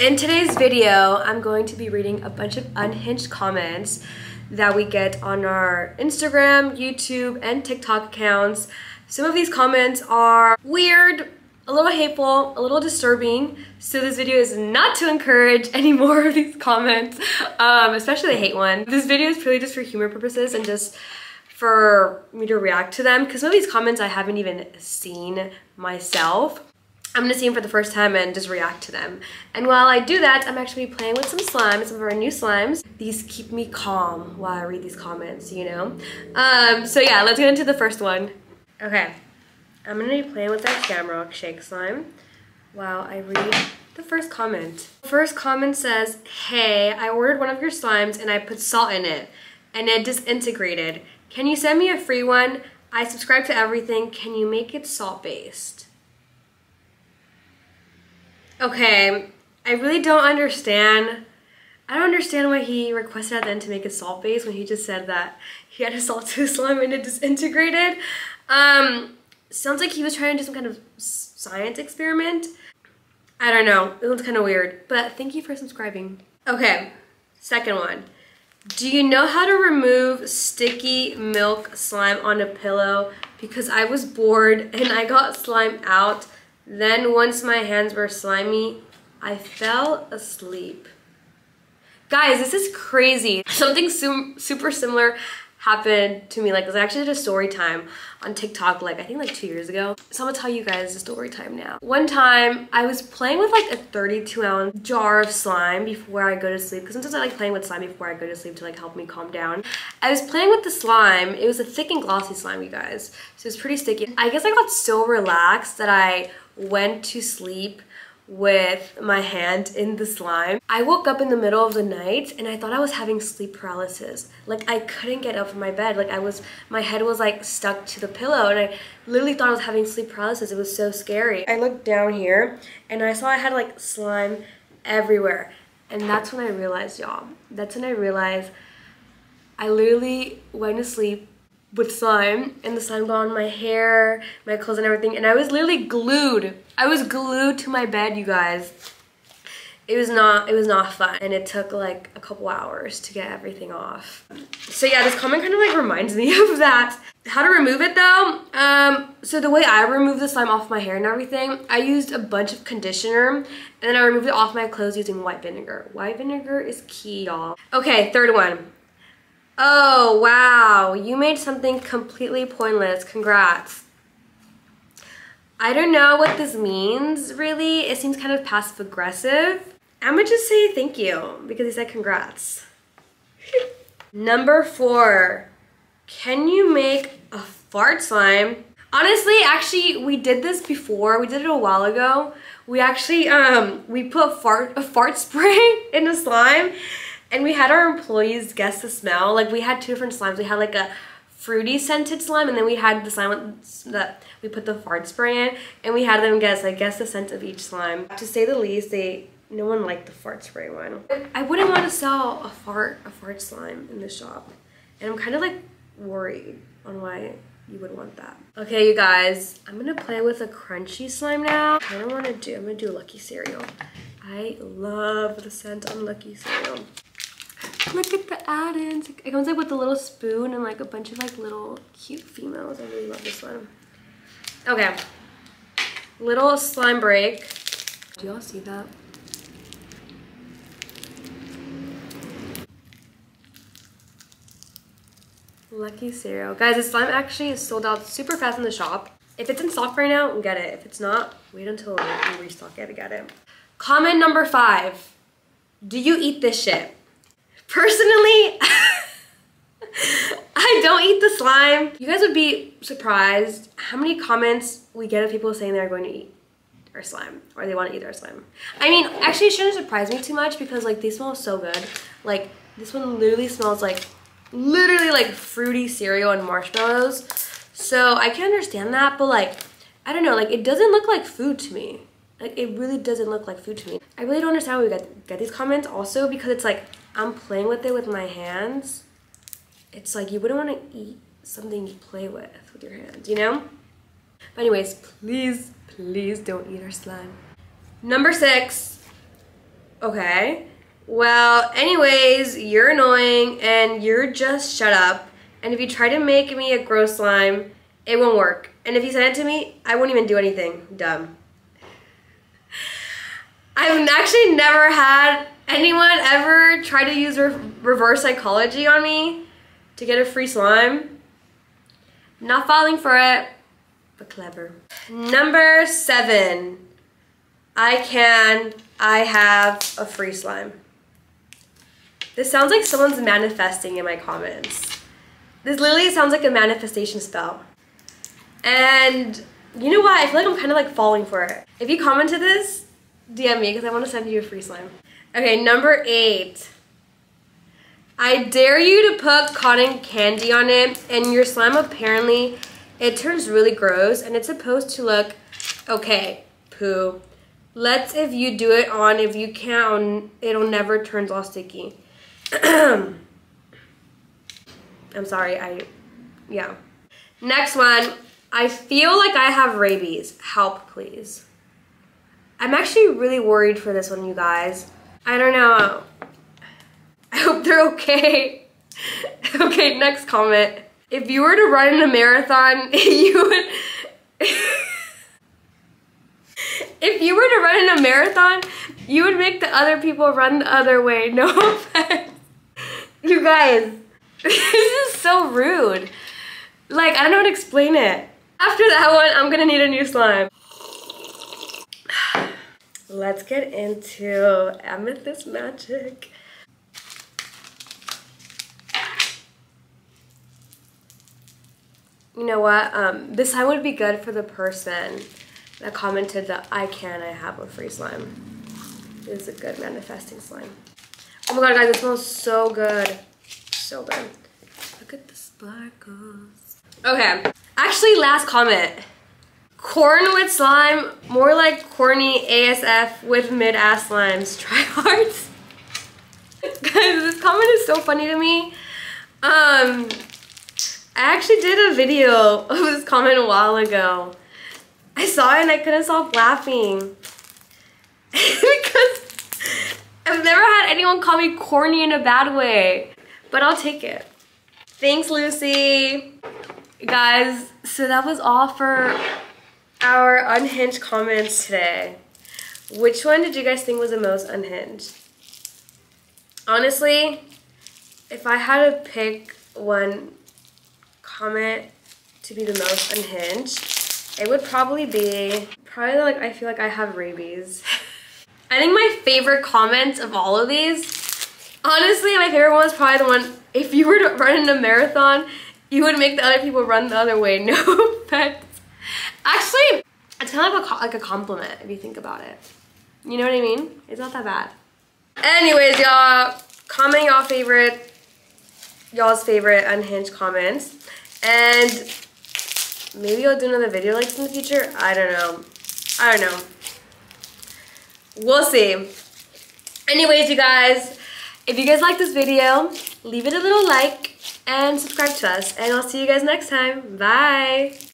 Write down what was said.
In today's video, I'm going to be reading a bunch of unhinged comments that we get on our Instagram, YouTube, and TikTok accounts. Some of these comments are weird, a little hateful, a little disturbing. So this video is not to encourage any more of these comments, um, especially the hate one. This video is purely just for humor purposes and just for me to react to them because some of these comments I haven't even seen myself. I'm gonna see them for the first time and just react to them. And while I do that, I'm actually playing with some slimes, some of our new slimes. These keep me calm while I read these comments, you know? Um, so yeah, let's get into the first one. Okay, I'm gonna be playing with that Shamrock Shake slime while I read the first comment. First comment says, hey, I ordered one of your slimes and I put salt in it and it disintegrated. Can you send me a free one? I subscribe to everything. Can you make it salt-based? Okay, I really don't understand. I don't understand why he requested at the end to make a salt base when he just said that he had a salt to slime and it disintegrated. Um, sounds like he was trying to do some kind of science experiment. I don't know, it looks kind of weird, but thank you for subscribing. Okay, second one. Do you know how to remove sticky milk slime on a pillow? Because I was bored and I got slime out then once my hands were slimy, I fell asleep. Guys, this is crazy. Something super similar happened to me. Like, I actually did a story time on TikTok, like, I think like two years ago. So I'm gonna tell you guys the story time now. One time, I was playing with like a 32 ounce jar of slime before I go to sleep. Because sometimes I like playing with slime before I go to sleep to like help me calm down. I was playing with the slime. It was a thick and glossy slime, you guys. So it was pretty sticky. I guess I got so relaxed that I went to sleep with my hand in the slime. I woke up in the middle of the night and I thought I was having sleep paralysis. Like I couldn't get up from my bed. Like I was, my head was like stuck to the pillow and I literally thought I was having sleep paralysis. It was so scary. I looked down here and I saw I had like slime everywhere. And that's when I realized, y'all, that's when I realized I literally went to sleep with slime and the slime got on my hair, my clothes and everything and I was literally glued. I was glued to my bed, you guys. It was not, it was not fun and it took like a couple hours to get everything off. So yeah, this comment kind of like reminds me of that. How to remove it though? Um, so the way I removed the slime off my hair and everything, I used a bunch of conditioner and then I removed it off my clothes using white vinegar. White vinegar is key, y'all. Okay, third one. Oh, wow. You made something completely pointless. Congrats. I don't know what this means, really. It seems kind of passive aggressive. I'm gonna just say thank you because he said congrats. Number four, can you make a fart slime? Honestly, actually, we did this before. We did it a while ago. We actually, um, we put fart, a fart spray in the slime and we had our employees guess the smell. Like we had two different slimes. We had like a fruity scented slime and then we had the slime that we put the fart spray in and we had them guess, I guess the scent of each slime. To say the least, they no one liked the fart spray one. I wouldn't want to sell a fart a fart slime in the shop. And I'm kind of like worried on why you would want that. Okay, you guys, I'm gonna play with a crunchy slime now. I don't want to do, I'm gonna do Lucky cereal. I love the scent on Lucky cereal. Look at the add-ins. It comes like with a little spoon and like a bunch of like little cute females. I really love this one. Okay. Little slime break. Do y'all see that? Lucky cereal. Guys, this slime actually is sold out super fast in the shop. If it's in stock right now, get it. If it's not, wait until we restock it to get it. Comment number five. Do you eat this shit? Personally, I don't eat the slime. You guys would be surprised how many comments we get of people saying they're going to eat our slime or they want to eat our slime. I mean, actually it shouldn't surprise me too much because like they smell so good. Like this one literally smells like literally like fruity cereal and marshmallows. So I can understand that, but like, I don't know, like it doesn't look like food to me. Like it really doesn't look like food to me. I really don't understand why we get, get these comments also because it's like I'm playing with it with my hands, it's like you wouldn't want to eat something you play with with your hands, you know? But anyways, please, please don't eat our slime. Number six, Okay. Well, anyways, you're annoying and you're just shut up. And if you try to make me a gross slime, it won't work. And if you send it to me, I won't even do anything. Dumb. I've actually never had anyone ever try to use re reverse psychology on me to get a free slime. Not falling for it, but clever. Number seven. I can, I have a free slime. This sounds like someone's manifesting in my comments. This literally sounds like a manifestation spell. And you know what? I feel like I'm kind of like falling for it. If you commented this, DM me because I want to send you a free slime. Okay, number eight. I dare you to put cotton candy on it and your slime apparently, it turns really gross and it's supposed to look, okay, poo. Let's if you do it on, if you can't, it'll never turns all sticky. I'm sorry, I, yeah. Next one, I feel like I have rabies. Help, please. I'm actually really worried for this one, you guys. I don't know. I hope they're okay. okay, next comment. If you were to run in a marathon, you would... if you were to run in a marathon, you would make the other people run the other way. No offense. You guys, this is so rude. Like, I don't know how to explain it. After that one, I'm gonna need a new slime. Let's get into Amethyst Magic. You know what? Um, this time would be good for the person that commented that I can, I have a free slime. This is a good manifesting slime. Oh my god, guys, it smells so good. So good. Look at the sparkles. Okay, actually, last comment. Corn with slime, more like corny ASF with mid-ass slimes. Try hard. Guys, this comment is so funny to me. Um, I actually did a video of this comment a while ago. I saw it and I couldn't stop laughing. because I've never had anyone call me corny in a bad way. But I'll take it. Thanks, Lucy. Guys, so that was all for our unhinged comments today. Which one did you guys think was the most unhinged? Honestly, if I had to pick one comment to be the most unhinged, it would probably be, probably like I feel like I have rabies. I think my favorite comments of all of these, honestly, my favorite one was probably the one, if you were to run in a marathon, you would make the other people run the other way. No offense. Actually, it's kind of like a, like a compliment if you think about it. You know what I mean? It's not that bad. Anyways, y'all, comment y'all favorite, y'all's favorite unhinged comments. And maybe I'll do another video like this in the future. I don't know. I don't know. We'll see. Anyways, you guys, if you guys like this video, leave it a little like and subscribe to us. And I'll see you guys next time. Bye.